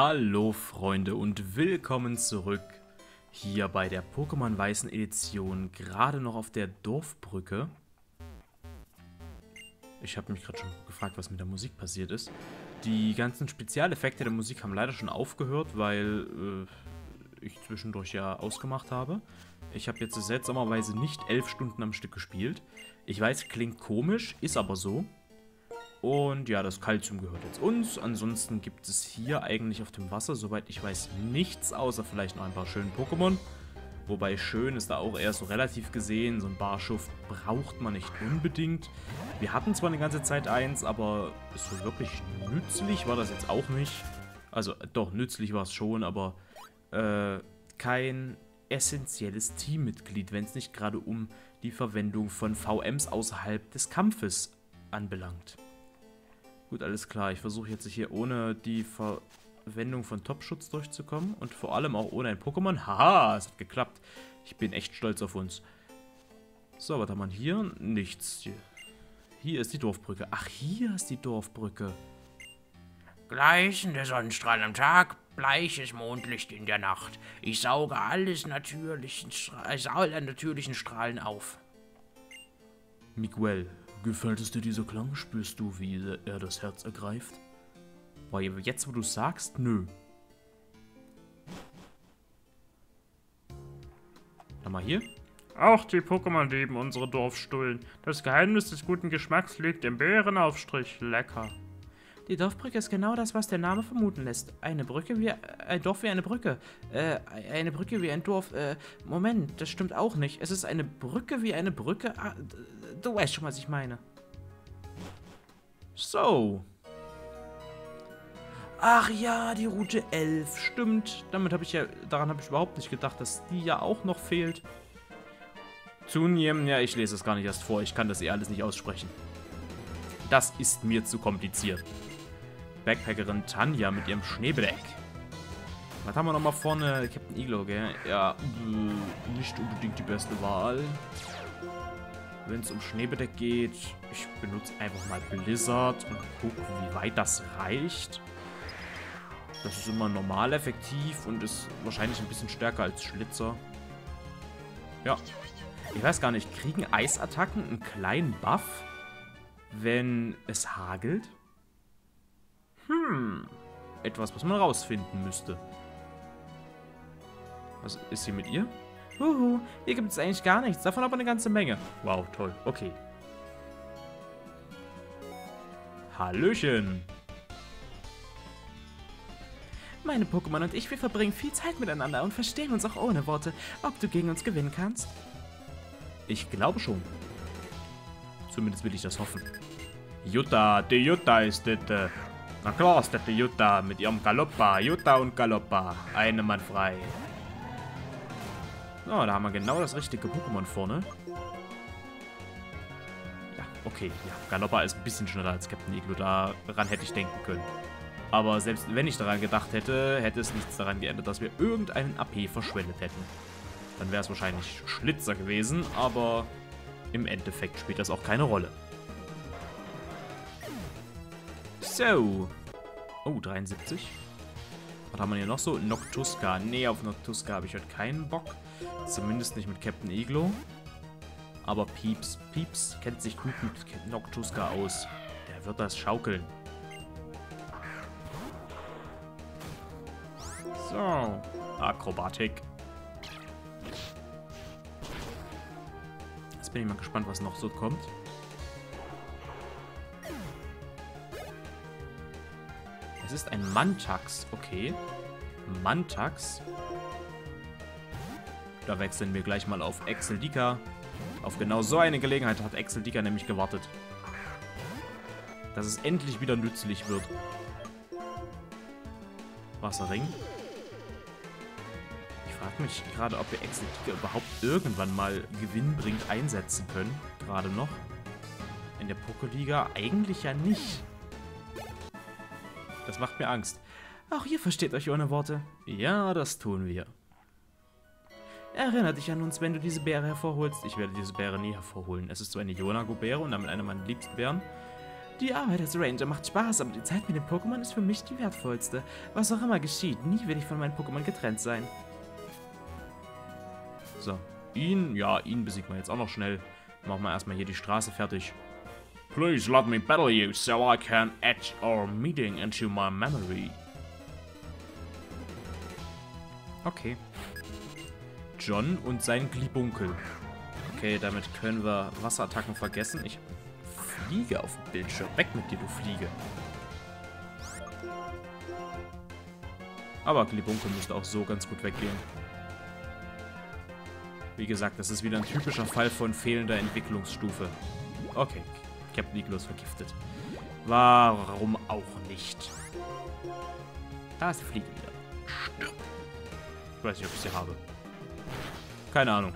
Hallo Freunde und willkommen zurück hier bei der Pokémon Weißen Edition, gerade noch auf der Dorfbrücke. Ich habe mich gerade schon gefragt, was mit der Musik passiert ist. Die ganzen Spezialeffekte der Musik haben leider schon aufgehört, weil äh, ich zwischendurch ja ausgemacht habe. Ich habe jetzt seltsamerweise nicht elf Stunden am Stück gespielt. Ich weiß, klingt komisch, ist aber so. Und ja, das Kalzium gehört jetzt uns. Ansonsten gibt es hier eigentlich auf dem Wasser, soweit ich weiß, nichts, außer vielleicht noch ein paar schöne Pokémon. Wobei schön ist da auch eher so relativ gesehen. So ein Barschuft braucht man nicht unbedingt. Wir hatten zwar eine ganze Zeit eins, aber so wirklich nützlich war das jetzt auch nicht. Also doch, nützlich war es schon, aber äh, kein essentielles Teammitglied, wenn es nicht gerade um die Verwendung von VMs außerhalb des Kampfes anbelangt. Gut, alles klar. Ich versuche jetzt hier ohne die Verwendung von Top-Schutz durchzukommen. Und vor allem auch ohne ein Pokémon. Haha, es hat geklappt. Ich bin echt stolz auf uns. So, was haben wir hier? Nichts. Hier ist die Dorfbrücke. Ach, hier ist die Dorfbrücke. Gleichende Sonnenstrahlen am Tag, bleiches Mondlicht in der Nacht. Ich sauge alles natürlichen, alle natürlichen Strahlen auf. Miguel, Gefällt es dir dieser Klang? Spürst du, wie er das Herz ergreift? Boah, jetzt wo du sagst, nö. Dann mal hier. Auch die Pokémon lieben unsere Dorfstullen. Das Geheimnis des guten Geschmacks liegt im Bärenaufstrich. Lecker. Die Dorfbrücke ist genau das, was der Name vermuten lässt. Eine Brücke wie ein Dorf wie eine Brücke. Äh, eine Brücke wie ein Dorf. Äh, Moment, das stimmt auch nicht. Es ist eine Brücke wie eine Brücke. Du weißt schon, was ich meine. So. Ach ja, die Route 11. Stimmt. Damit habe ich ja, daran habe ich überhaupt nicht gedacht, dass die ja auch noch fehlt. Zuniem, ja, ich lese es gar nicht erst vor. Ich kann das eh alles nicht aussprechen. Das ist mir zu kompliziert. Backpackerin Tanja mit ihrem Schneebedeck. Was haben wir nochmal vorne? Captain Iglo, gell? Ja, äh, nicht unbedingt die beste Wahl. Wenn es um Schneebedeck geht, ich benutze einfach mal Blizzard und gucke, wie weit das reicht. Das ist immer normal effektiv und ist wahrscheinlich ein bisschen stärker als Schlitzer. Ja. Ich weiß gar nicht, kriegen Eisattacken einen kleinen Buff, wenn es hagelt? Hm. Etwas, was man rausfinden müsste. Was ist hier mit ihr? Huhu, hier gibt es eigentlich gar nichts, davon aber eine ganze Menge. Wow, toll. Okay. Hallöchen. Meine Pokémon und ich, wir verbringen viel Zeit miteinander und verstehen uns auch ohne Worte. Ob du gegen uns gewinnen kannst? Ich glaube schon. Zumindest will ich das hoffen. Jutta, die Jutta ist das. Na klar ist das die Jutta mit ihrem Galoppa. Jutta und Galoppa. Eine Mann frei. So, da haben wir genau das richtige Pokémon vorne. Ja, okay. Ja, Galoppa ist ein bisschen schneller als Captain Iglo. Daran hätte ich denken können. Aber selbst wenn ich daran gedacht hätte, hätte es nichts daran geändert, dass wir irgendeinen AP verschwendet hätten. Dann wäre es wahrscheinlich Schlitzer gewesen, aber im Endeffekt spielt das auch keine Rolle. So. Oh, 73. Was haben wir hier noch so? Noctuska. Nee, auf Noctuska habe ich heute keinen Bock. Zumindest nicht mit Captain Iglo. Aber Pieps, Pieps kennt sich gut mit Noctuska aus. Der wird das schaukeln. So. Akrobatik. Jetzt bin ich mal gespannt, was noch so kommt. Es ist ein Mantax. Okay. Mantax. Da wechseln wir gleich mal auf Exeldika. Auf genau so eine Gelegenheit hat Exeldika nämlich gewartet. Dass es endlich wieder nützlich wird. Wasserring. Ich frage mich gerade, ob wir Exeldika überhaupt irgendwann mal gewinnbringend einsetzen können. Gerade noch. In der Pokoliga eigentlich ja nicht. Das macht mir Angst. Auch ihr versteht euch ohne Worte. Ja, das tun wir. Erinnere dich an uns, wenn du diese Beere hervorholst. Ich werde diese Beere nie hervorholen. Es ist so eine Yonago-Beere und damit eine meiner liebsten Bären. Die Arbeit als Ranger macht Spaß, aber die Zeit mit dem Pokémon ist für mich die wertvollste. Was auch immer geschieht, nie will ich von meinen Pokémon getrennt sein. So, ihn, ja, ihn besiegt man jetzt auch noch schnell. Machen wir erstmal hier die Straße fertig. Please let me battle you so I can etch our meeting into my memory. Okay. John und sein Glibunkel. Okay, damit können wir Wasserattacken vergessen. Ich fliege auf dem Bildschirm. Weg mit dir, du Fliege. Aber Glibunkel müsste auch so ganz gut weggehen. Wie gesagt, das ist wieder ein typischer Fall von fehlender Entwicklungsstufe. Okay, Captain Iglo vergiftet. Warum auch nicht? Da ist die Fliege wieder. Stirb. Ich weiß nicht, ob ich sie habe. Keine Ahnung.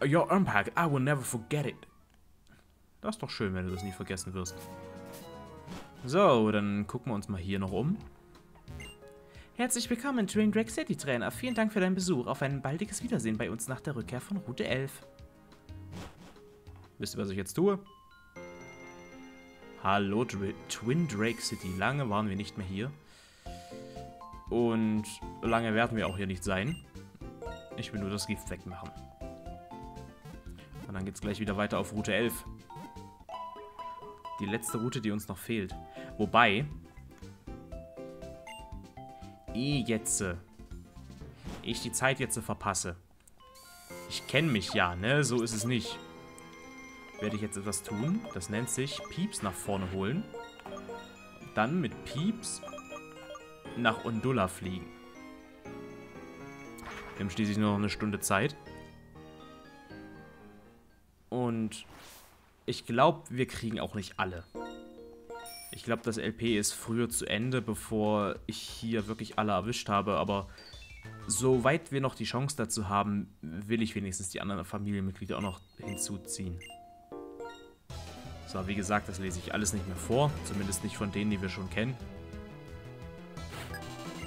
Your Unpack, I will never forget it. Das ist doch schön, wenn du das nie vergessen wirst. So, dann gucken wir uns mal hier noch um. Herzlich willkommen, Train Drag City Trainer. Vielen Dank für deinen Besuch. Auf ein baldiges Wiedersehen bei uns nach der Rückkehr von Route 11. Wisst ihr, was ich jetzt tue? Hallo, Dr Twin Drake City. Lange waren wir nicht mehr hier. Und lange werden wir auch hier nicht sein. Ich will nur das Gift wegmachen. Und dann geht es gleich wieder weiter auf Route 11. Die letzte Route, die uns noch fehlt. Wobei... Ich jetzt... Ich die Zeit jetzt verpasse. Ich kenne mich ja, ne? So ist es nicht. Werde ich jetzt etwas tun. Das nennt sich Pieps nach vorne holen. Dann mit Pieps nach Undula fliegen. Wir haben schließlich nur noch eine Stunde Zeit. Und ich glaube, wir kriegen auch nicht alle. Ich glaube, das LP ist früher zu Ende, bevor ich hier wirklich alle erwischt habe. Aber soweit wir noch die Chance dazu haben, will ich wenigstens die anderen Familienmitglieder auch noch hinzuziehen. So, wie gesagt, das lese ich alles nicht mehr vor. Zumindest nicht von denen, die wir schon kennen.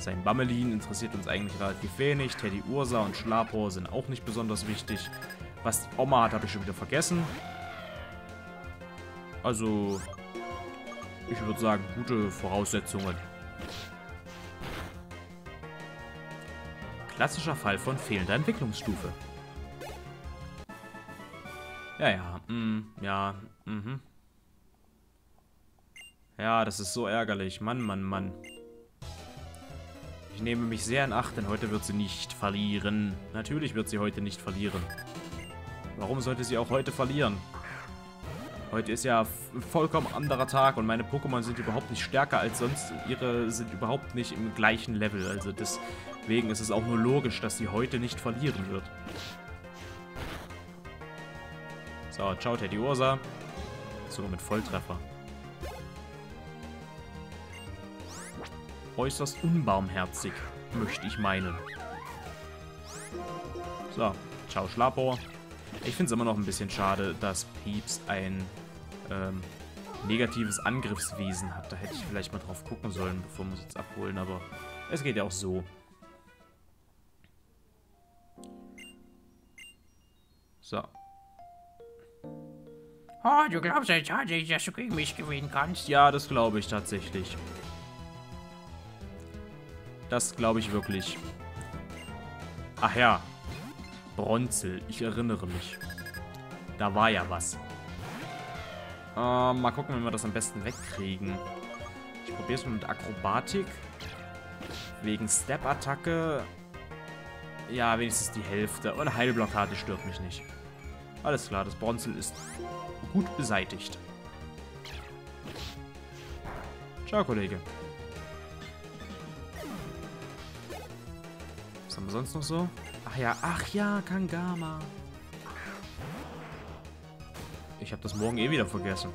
Sein Bammelin interessiert uns eigentlich relativ wenig. Teddy Ursa und Schlapor sind auch nicht besonders wichtig. Was Oma hat, habe ich schon wieder vergessen. Also, ich würde sagen, gute Voraussetzungen. Klassischer Fall von fehlender Entwicklungsstufe. Ja, ja, mm, ja, mhm. Ja, das ist so ärgerlich. Mann, Mann, Mann. Ich nehme mich sehr in Acht, denn heute wird sie nicht verlieren. Natürlich wird sie heute nicht verlieren. Warum sollte sie auch heute verlieren? Heute ist ja ein vollkommen anderer Tag und meine Pokémon sind überhaupt nicht stärker als sonst. Ihre sind überhaupt nicht im gleichen Level. Also deswegen ist es auch nur logisch, dass sie heute nicht verlieren wird. So, ciao Teddy Ursa. Sogar mit Volltreffer. Äußerst unbarmherzig, möchte ich meinen. So, ciao Schlapor. Ich finde es immer noch ein bisschen schade, dass Pieps ein ähm, negatives Angriffswesen hat. Da hätte ich vielleicht mal drauf gucken sollen, bevor wir es jetzt abholen, aber es geht ja auch so. So. Oh, du glaubst ja tatsächlich, dass du gegen mich gewinnen kannst? Ja, das glaube ich tatsächlich. Das glaube ich wirklich. Ach ja. Bronzel, ich erinnere mich. Da war ja was. Ähm, mal gucken, wie wir das am besten wegkriegen. Ich probiere es mal mit Akrobatik. Wegen Step-Attacke. Ja, wenigstens die Hälfte. Und Heilblockade stört mich nicht. Alles klar, das Bronzel ist gut beseitigt. Ciao, Kollege. Haben wir sonst noch so? Ach ja, ach ja, Kangama. Ich habe das morgen eh wieder vergessen.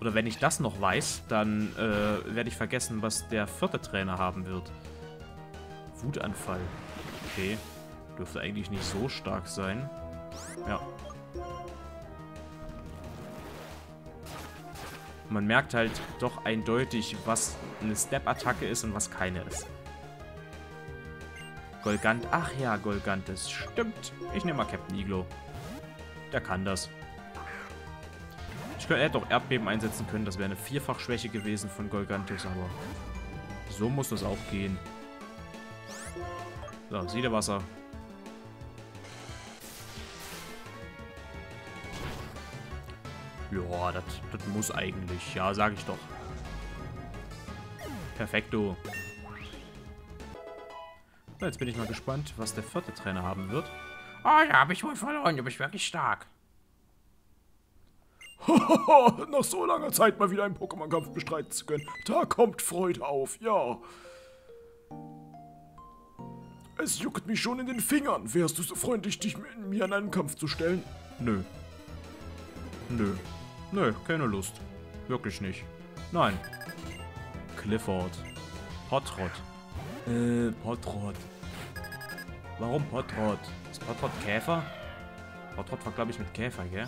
Oder wenn ich das noch weiß, dann äh, werde ich vergessen, was der vierte Trainer haben wird. Wutanfall. Okay. Dürfte eigentlich nicht so stark sein. Ja. Man merkt halt doch eindeutig, was eine Step-Attacke ist und was keine ist. Golgant. Ach ja, Golgantes. Stimmt. Ich nehme mal Captain Iglo. Der kann das. Ich könnte, hätte auch Erdbeben einsetzen können. Das wäre eine Vierfachschwäche gewesen von Golgantus, aber so muss das auch gehen. So, Siedewasser. Ja, das, das muss eigentlich. Ja, sag ich doch. Perfekto. So, jetzt bin ich mal gespannt, was der vierte Trainer haben wird. Oh ja, habe ich wohl verloren. Du bist wirklich stark. Nach so langer Zeit mal wieder einen Pokémon-Kampf bestreiten zu können. Da kommt Freude auf, ja. Es juckt mich schon in den Fingern. Wärst du so freundlich, dich mit mir an einen Kampf zu stellen? Nö. Nö. Nö, keine Lust. Wirklich nicht. Nein. Clifford. Potrot. Äh, Potrot. Warum Potrot? Ist Potrot Käfer? Potrot war, glaube ich, mit Käfer, gell?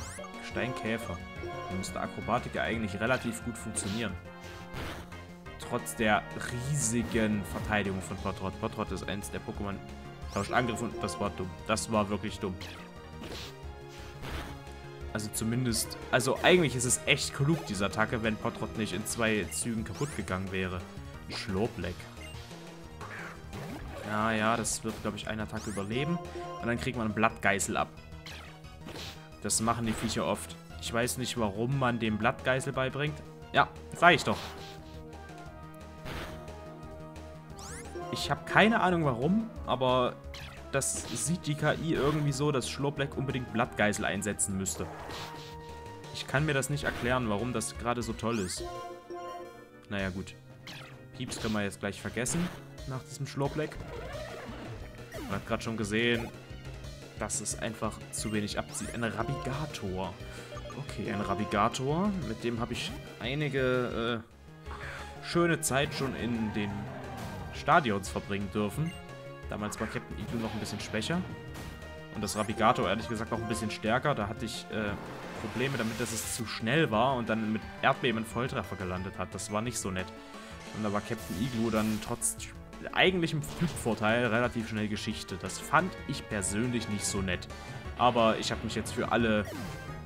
Steinkäfer. Da müsste Akrobatik ja eigentlich relativ gut funktionieren. Trotz der riesigen Verteidigung von Potrot. Potrot ist eins der Pokémon. Tauscht Angriff und das war dumm. Das war wirklich dumm. Also zumindest... Also eigentlich ist es echt klug, diese Attacke, wenn Potrot nicht in zwei Zügen kaputt gegangen wäre. Schlobleck. Ja, ja, das wird, glaube ich, eine Attacke überleben. Und dann kriegt man einen Blattgeißel ab. Das machen die Viecher oft. Ich weiß nicht, warum man dem Blattgeißel beibringt. Ja, sag ich doch. Ich habe keine Ahnung warum, aber das sieht die KI irgendwie so, dass Schlobleck unbedingt Blattgeißel einsetzen müsste. Ich kann mir das nicht erklären, warum das gerade so toll ist. Naja, gut. Pieps können wir jetzt gleich vergessen, nach diesem Schlobleck. Man hat gerade schon gesehen, dass es einfach zu wenig abzieht. Ein Rabigator. Okay, ein Rabigator. Mit dem habe ich einige äh, schöne Zeit schon in den Stadions verbringen dürfen. Damals war Captain Eagle noch ein bisschen schwächer. Und das Rabigator ehrlich gesagt auch ein bisschen stärker. Da hatte ich äh, Probleme damit, dass es zu schnell war und dann mit Erdbeben Volltreffer gelandet hat. Das war nicht so nett. Und da war Captain Igloo dann trotz eigentlichem Flugvorteil relativ schnell Geschichte. Das fand ich persönlich nicht so nett. Aber ich habe mich jetzt für alle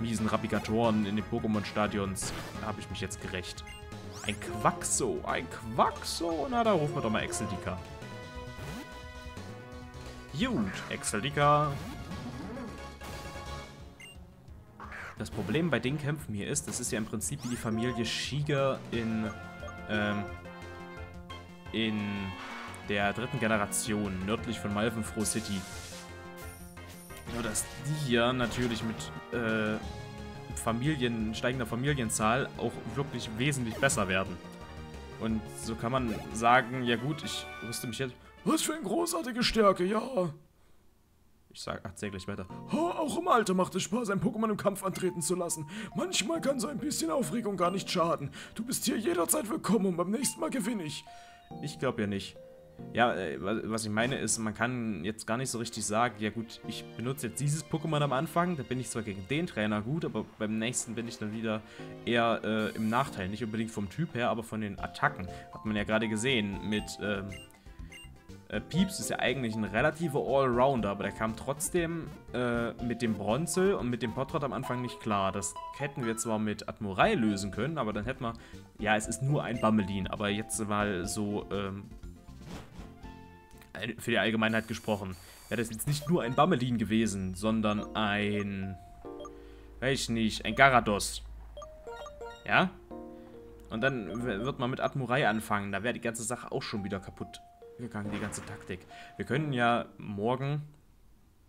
miesen Rapikatoren in den Pokémon-Stadions, habe ich mich jetzt gerecht. Ein Quaxo, ein Quaxo. Na, da rufen wir doch mal Exeldika. Gut, Exeldika. Das Problem bei den Kämpfen hier ist, das ist ja im Prinzip wie die Familie Shiga in, ähm, in der dritten Generation, nördlich von Malvenfroh City. Nur, dass die hier natürlich mit äh, Familien, steigender Familienzahl auch wirklich wesentlich besser werden. Und so kann man sagen, ja gut, ich rüste mich jetzt... Was für eine großartige Stärke, ja. Ich sag, erzähl gleich weiter. Oh, auch im Alter macht es Spaß, ein Pokémon im Kampf antreten zu lassen. Manchmal kann so ein bisschen Aufregung gar nicht schaden. Du bist hier jederzeit willkommen und beim nächsten Mal gewinne ich. Ich glaube ja nicht. Ja, äh, was ich meine ist, man kann jetzt gar nicht so richtig sagen, ja gut, ich benutze jetzt dieses Pokémon am Anfang, da bin ich zwar gegen den Trainer gut, aber beim nächsten bin ich dann wieder eher äh, im Nachteil. Nicht unbedingt vom Typ her, aber von den Attacken. Hat man ja gerade gesehen mit... Ähm, äh, Pieps ist ja eigentlich ein relativer Allrounder, aber der kam trotzdem äh, mit dem Bronzel und mit dem Potrot am Anfang nicht klar. Das hätten wir zwar mit Admiral lösen können, aber dann hätten wir... Ja, es ist nur ein Bammelin, aber jetzt mal so ähm, für die Allgemeinheit gesprochen, wäre das jetzt nicht nur ein Bammelin gewesen, sondern ein, weiß ich nicht, ein Garados. Ja? Und dann wird man mit Admurai anfangen, da wäre die ganze Sache auch schon wieder kaputt gegangen, die ganze Taktik. Wir können ja morgen,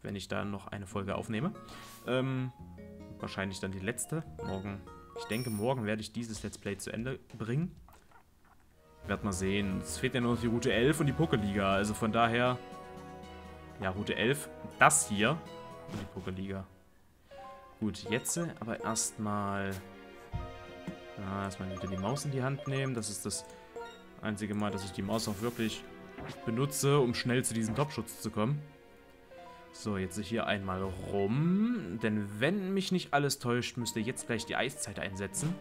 wenn ich da noch eine Folge aufnehme, ähm, wahrscheinlich dann die letzte, morgen, ich denke morgen werde ich dieses Let's Play zu Ende bringen. Werd mal sehen. Es fehlt ja nur noch die Route 11 und die Pokeliga. Also von daher... Ja, Route 11. Das hier. Und die Pokeliga. Gut, jetzt aber erstmal... Ja, erstmal wieder die Maus in die Hand nehmen. Das ist das einzige Mal, dass ich die Maus auch wirklich benutze, um schnell zu diesem Topschutz zu kommen. So, jetzt hier einmal rum. Denn wenn mich nicht alles täuscht, müsste jetzt gleich die Eiszeit einsetzen.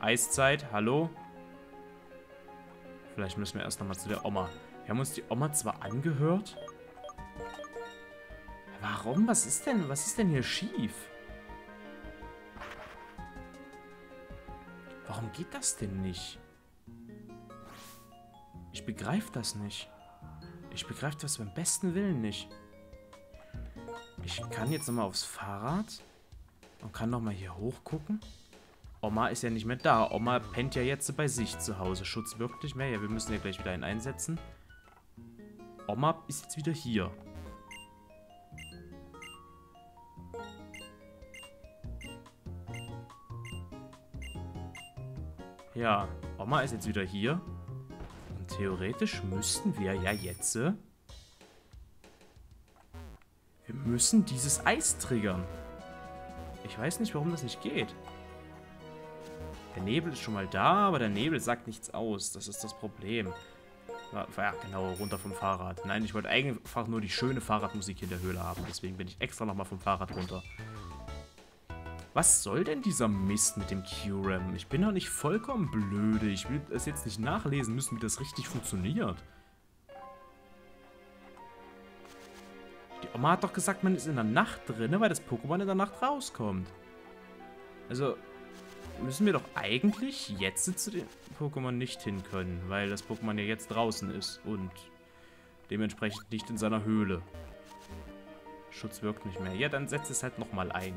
Eiszeit, hallo? Vielleicht müssen wir erst nochmal zu der Oma. Wir haben uns die Oma zwar angehört. Warum? Was ist denn, was ist denn hier schief? Warum geht das denn nicht? Ich begreife das nicht. Ich begreife das beim besten Willen nicht. Ich kann jetzt nochmal aufs Fahrrad und kann nochmal hier hochgucken. Oma ist ja nicht mehr da. Oma pennt ja jetzt bei sich zu Hause. Schutz wirkt nicht mehr. Ja, wir müssen ja gleich wieder einen einsetzen. Oma ist jetzt wieder hier. Ja, Oma ist jetzt wieder hier. Und theoretisch müssten wir ja jetzt... äh, Wir müssen dieses Eis triggern. Ich weiß nicht, warum das nicht geht. Der Nebel ist schon mal da, aber der Nebel sagt nichts aus. Das ist das Problem. Ja, genau, runter vom Fahrrad. Nein, ich wollte einfach nur die schöne Fahrradmusik hier in der Höhle haben. Deswegen bin ich extra nochmal vom Fahrrad runter. Was soll denn dieser Mist mit dem QRAM? Ich bin doch nicht vollkommen blöde. Ich will es jetzt nicht nachlesen müssen, wie das richtig funktioniert. Die Oma hat doch gesagt, man ist in der Nacht drin, weil das Pokémon in der Nacht rauskommt. Also, müssen wir doch eigentlich jetzt zu den Pokémon nicht hin können, weil das Pokémon ja jetzt draußen ist und dementsprechend nicht in seiner Höhle. Schutz wirkt nicht mehr. Ja, dann setzt es halt nochmal ein.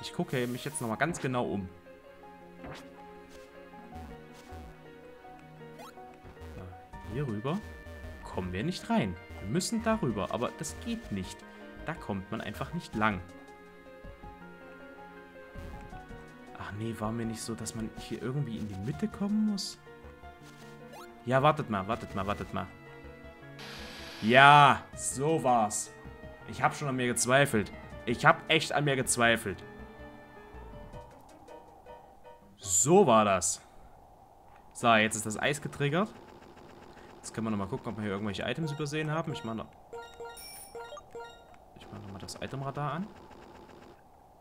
Ich gucke mich jetzt nochmal ganz genau um. Hier rüber kommen wir nicht rein. Wir müssen darüber, aber das geht nicht. Da kommt man einfach nicht lang. Ach nee, war mir nicht so, dass man hier irgendwie in die Mitte kommen muss? Ja, wartet mal, wartet mal, wartet mal. Ja, so war's. Ich habe schon an mir gezweifelt. Ich habe echt an mir gezweifelt. So war das. So, jetzt ist das Eis getriggert. Jetzt können wir nochmal gucken, ob wir hier irgendwelche Items übersehen haben. Ich mache noch... Ich mache nochmal das Itemradar an.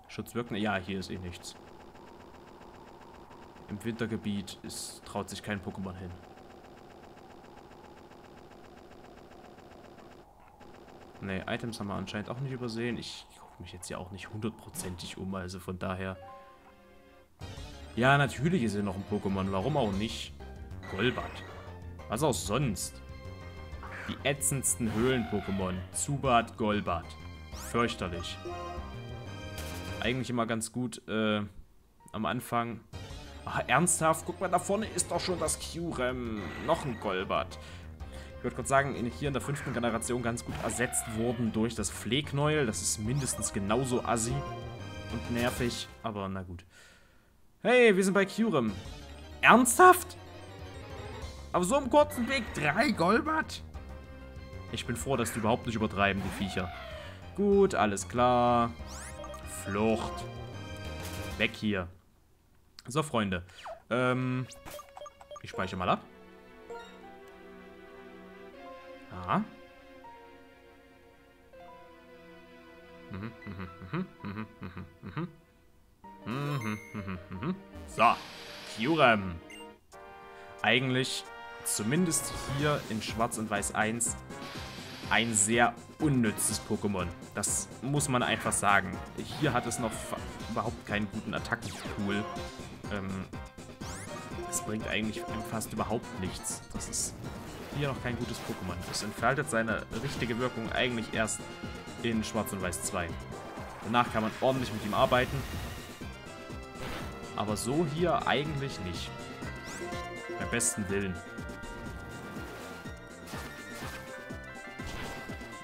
Schutz wirken. Ja, hier ist eh nichts. Im Wintergebiet ist, traut sich kein Pokémon hin. Ne, Items haben wir anscheinend auch nicht übersehen. Ich gucke mich jetzt ja auch nicht hundertprozentig um, also von daher... Ja, natürlich ist hier noch ein Pokémon. Warum auch nicht? Golbat. Was auch sonst. Die ätzendsten Höhlen-Pokémon. Zubat, Golbat. Fürchterlich. Eigentlich immer ganz gut äh, am Anfang. Ach, ernsthaft? Guck mal, da vorne ist doch schon das Kyurem. Noch ein Golbat. Ich würde kurz sagen, hier in der fünften Generation ganz gut ersetzt wurden durch das Pflegneuel. Das ist mindestens genauso assi und nervig. Aber na gut. Hey, wir sind bei Kyurem. Ernsthaft? Auf so einem kurzen Weg drei Golbat? Ich bin froh, dass die überhaupt nicht übertreiben, die Viecher. Gut, alles klar. Flucht. Weg hier. So, Freunde. Ähm, ich speichere mal ab. Mhm. So, Kyurem. Eigentlich, zumindest hier in Schwarz und Weiß 1, ein sehr unnützes Pokémon. Das muss man einfach sagen. Hier hat es noch überhaupt keinen guten Attackenpool. Ähm, es bringt eigentlich fast überhaupt nichts. Das ist hier noch kein gutes Pokémon. Es entfaltet seine richtige Wirkung eigentlich erst in Schwarz und Weiß 2. Danach kann man ordentlich mit ihm arbeiten. Aber so hier eigentlich nicht. Beim besten Willen.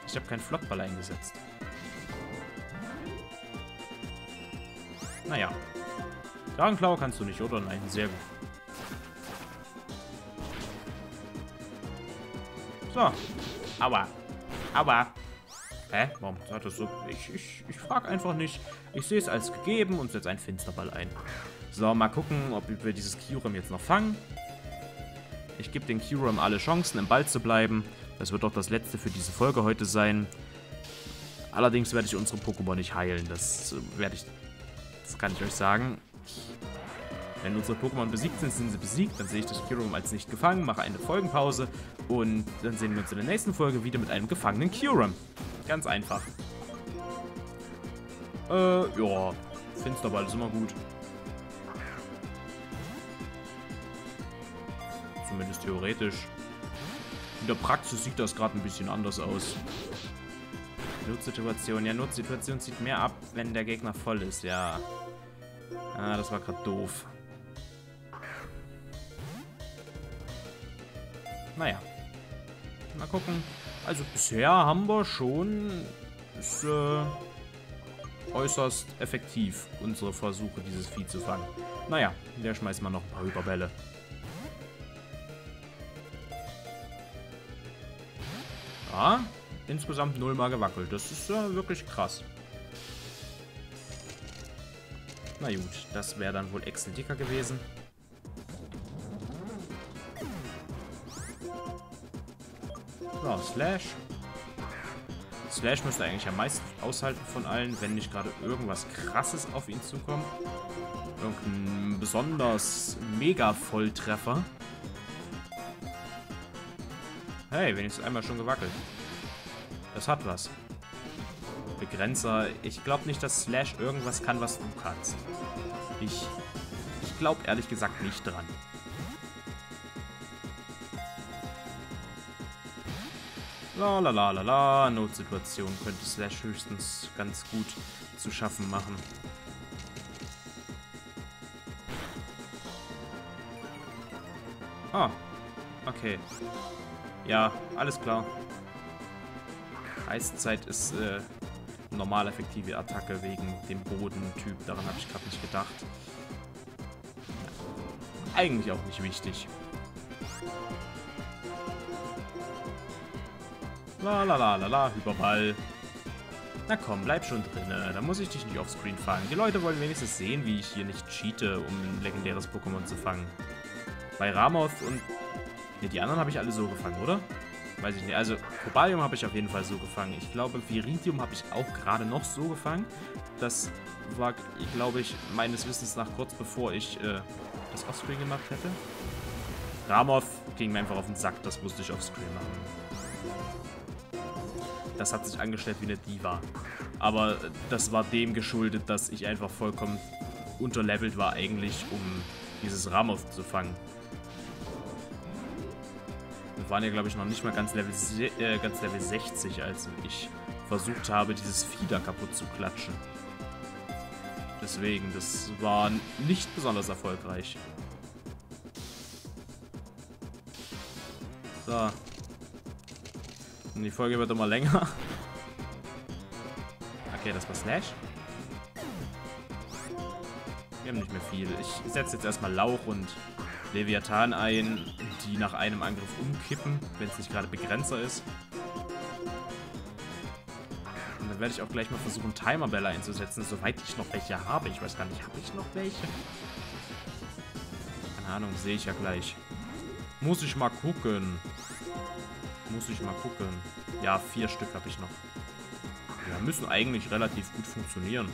Ich habe keinen Flockball eingesetzt. Naja. Kragenklaue kannst du nicht, oder? Nein, sehr gut. So. Aua. Aua. Hä? Warum hat das so? Ich, ich, ich frage einfach nicht. Ich sehe es als gegeben und setze einen Finsterball ein. So, mal gucken, ob wir dieses Kyurem jetzt noch fangen. Ich gebe den Kyurem alle Chancen, im Ball zu bleiben. Das wird auch das letzte für diese Folge heute sein. Allerdings werde ich unsere Pokémon nicht heilen. Das äh, werde ich... Das kann ich euch sagen. Wenn unsere Pokémon besiegt sind, sind sie besiegt. Dann sehe ich das Kyurem als nicht gefangen, mache eine Folgenpause. Und dann sehen wir uns in der nächsten Folge wieder mit einem gefangenen Kyurem. Ganz einfach. Äh, ja. Finsterball ist immer gut. Zumindest theoretisch. In der Praxis sieht das gerade ein bisschen anders aus. Notsituation. Ja, Notsituation zieht mehr ab, wenn der Gegner voll ist, ja. Ah, das war gerade doof. Naja. Mal gucken. Also bisher haben wir schon ist, äh, äußerst effektiv unsere Versuche, dieses Vieh zu fangen. Naja, der schmeißt mal noch ein paar Überbälle. Ja, insgesamt nullmal gewackelt. Das ist äh, wirklich krass. Na gut, das wäre dann wohl Excel dicker gewesen. So, Slash. Slash müsste eigentlich am meisten aushalten von allen, wenn nicht gerade irgendwas krasses auf ihn zukommt. Irgendein besonders mega Volltreffer. Hey, wenigstens einmal schon gewackelt. Das hat was. Begrenzer. Ich glaube nicht, dass Slash irgendwas kann, was du kannst. Ich, ich glaube ehrlich gesagt nicht dran. La la la la la. Notsituation könnte Slash höchstens ganz gut zu schaffen machen. Ah. Okay. Ja, alles klar. Eiszeit ist äh, normal effektive Attacke wegen dem Bodentyp. Daran habe ich gerade nicht gedacht. Eigentlich auch nicht wichtig. La la la la la, Hyperball. Na komm, bleib schon drin. Da muss ich dich nicht offscreen fangen. Die Leute wollen wenigstens sehen, wie ich hier nicht cheate, um ein legendäres Pokémon zu fangen. Bei Ramoth und... Ne, die anderen habe ich alle so gefangen, oder? Weiß ich nicht. Also, Cobalium habe ich auf jeden Fall so gefangen. Ich glaube, Viridium habe ich auch gerade noch so gefangen. Das war, glaube ich, meines Wissens nach kurz bevor ich äh, das Offscreen gemacht hätte. Ramoth ging mir einfach auf den Sack. Das musste ich offscreen machen. Das hat sich angestellt wie eine Diva. Aber das war dem geschuldet, dass ich einfach vollkommen unterlevelt war eigentlich, um dieses Ramoth zu fangen. Waren ja, glaube ich, noch nicht mal ganz Level, äh, ganz Level 60, als ich versucht habe, dieses Fieder kaputt zu klatschen. Deswegen, das war nicht besonders erfolgreich. So. Und die Folge wird immer länger. Okay, das war Slash. Wir haben nicht mehr viel. Ich setze jetzt erstmal Lauch und Leviathan ein, die nach einem Angriff umkippen, wenn es nicht gerade Begrenzer ist. Und dann werde ich auch gleich mal versuchen, Timerbälle einzusetzen, soweit ich noch welche habe. Ich weiß gar nicht, habe ich noch welche? Keine Ahnung, sehe ich ja gleich. Muss ich mal gucken. Muss ich mal gucken. Ja, vier Stück habe ich noch. Ja, müssen eigentlich relativ gut funktionieren.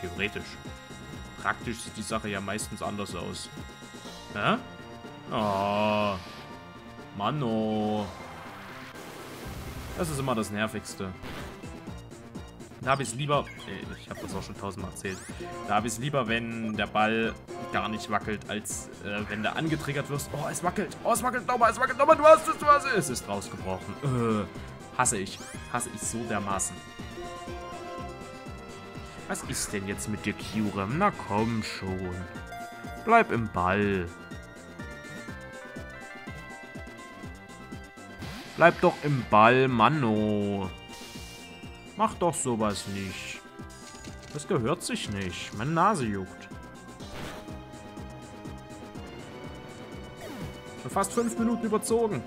Theoretisch. Praktisch sieht die Sache ja meistens anders aus. Hä? Oh. Mano. Das ist immer das Nervigste. Da habe ich es lieber... Ich habe das auch schon tausendmal erzählt. Da habe ich es lieber, wenn der Ball gar nicht wackelt, als äh, wenn der angetriggert wirst. Oh, es wackelt. Oh, es wackelt nochmal. Es wackelt nochmal. Du hast es, du hast es. Es ist rausgebrochen. Äh, hasse ich. Hasse ich so dermaßen. Was ist denn jetzt mit dir, Kyurem? Na komm schon. Bleib im Ball. Bleib doch im Ball, Manno. Mach doch sowas nicht. Das gehört sich nicht. Meine Nase juckt. Schon fast fünf Minuten überzogen.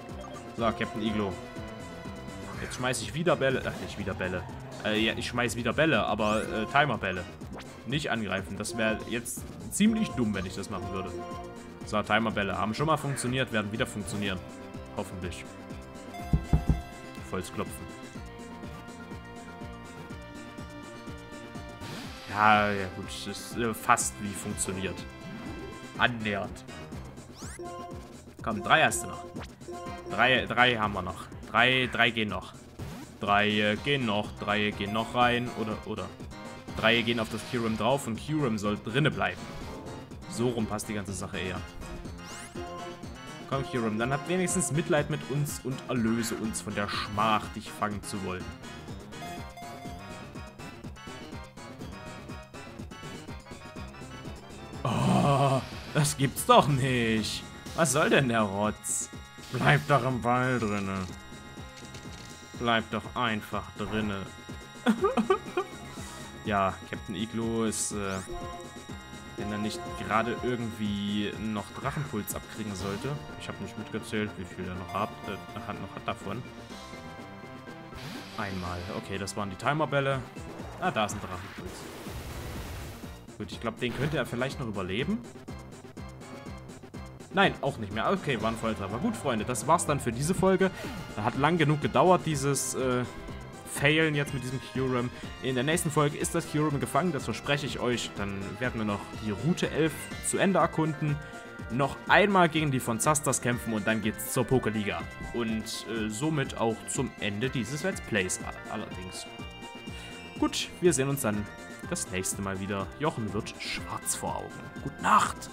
So, Captain Iglo. Jetzt schmeiße ich wieder Bälle. Ach, nicht wieder Bälle. Äh, ja, ich schmeiße wieder Bälle, aber äh, Timerbälle. Nicht angreifen. Das wäre jetzt ziemlich dumm, wenn ich das machen würde. So, Timerbälle haben schon mal funktioniert, werden wieder funktionieren. Hoffentlich. Volls klopfen. Ja, ja gut, das ist äh, fast wie funktioniert. Annähernd. Komm, drei hast du noch. Drei, drei haben wir noch. Drei, drei gehen noch. Drei äh, gehen noch. Drei gehen noch rein. Oder, oder. drei gehen auf das Kyurem drauf und Kyurem soll drinne bleiben. So rum passt die ganze Sache eher. Komm, Kyurem, dann habt wenigstens Mitleid mit uns und erlöse uns von der Schmach, dich fangen zu wollen. Oh, das gibt's doch nicht. Was soll denn der Rotz? Bleib doch im Ball drinne. Bleib doch einfach drinne. ja, Captain Iglo ist, äh, wenn er nicht gerade irgendwie noch Drachenpuls abkriegen sollte. Ich habe nicht mitgezählt, wie viel er noch hat, äh, hat, noch hat davon. Einmal. Okay, das waren die Timerbälle. Ah, da ist ein Drachenpuls. Gut, ich glaube, den könnte er vielleicht noch überleben. Nein, auch nicht mehr. Okay, war ein Volltreffer. Gut, Freunde, das war's dann für diese Folge. Hat lang genug gedauert, dieses äh, Failen jetzt mit diesem Kyurem. In der nächsten Folge ist das Kyurem gefangen, das verspreche ich euch. Dann werden wir noch die Route 11 zu Ende erkunden. Noch einmal gegen die von Zastas kämpfen und dann geht's zur Pokerliga. Und äh, somit auch zum Ende dieses Let's Plays allerdings. Gut, wir sehen uns dann das nächste Mal wieder. Jochen wird schwarz vor Augen. Gute Nacht!